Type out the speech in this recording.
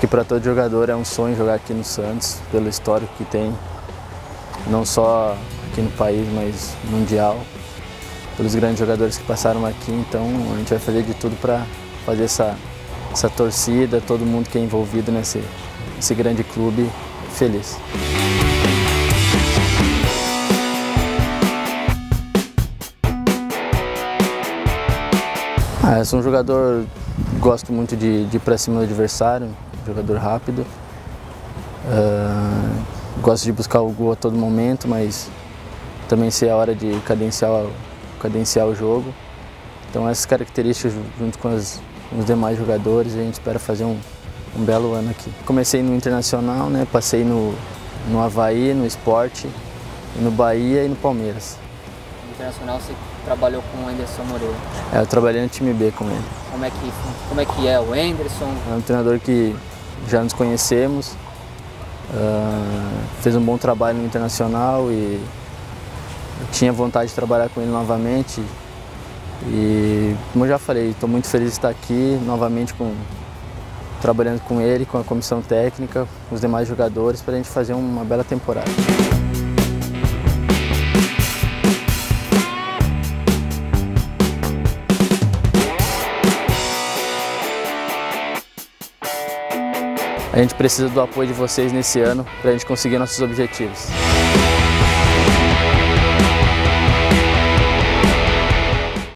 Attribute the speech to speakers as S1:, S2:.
S1: que para todo jogador é um sonho jogar aqui no Santos, pelo histórico que tem, não só aqui no país, mas mundial, pelos grandes jogadores que passaram aqui. Então a gente vai fazer de tudo para fazer essa, essa torcida, todo mundo que é envolvido nesse, nesse grande clube feliz. Ah, eu sou um jogador, gosto muito de, de ir para cima do adversário, jogador rápido. Uh, gosto de buscar o gol a todo momento, mas também sei a hora de cadenciar, cadenciar o jogo. Então essas características junto com, as, com os demais jogadores, a gente espera fazer um, um belo ano aqui. Comecei no Internacional, né, passei no, no Havaí, no Esporte, no Bahia e no Palmeiras.
S2: No Internacional você trabalhou com o Anderson Moreira?
S1: É, eu trabalhei no time B com ele.
S2: Como é que, como é, que é o Anderson?
S1: É um treinador que já nos conhecemos, uh, fez um bom trabalho no Internacional e tinha vontade de trabalhar com ele novamente. E como eu já falei, estou muito feliz de estar aqui novamente com, trabalhando com ele, com a comissão técnica, com os demais jogadores, para a gente fazer uma bela temporada. A gente precisa do apoio de vocês nesse ano para a gente conseguir nossos objetivos.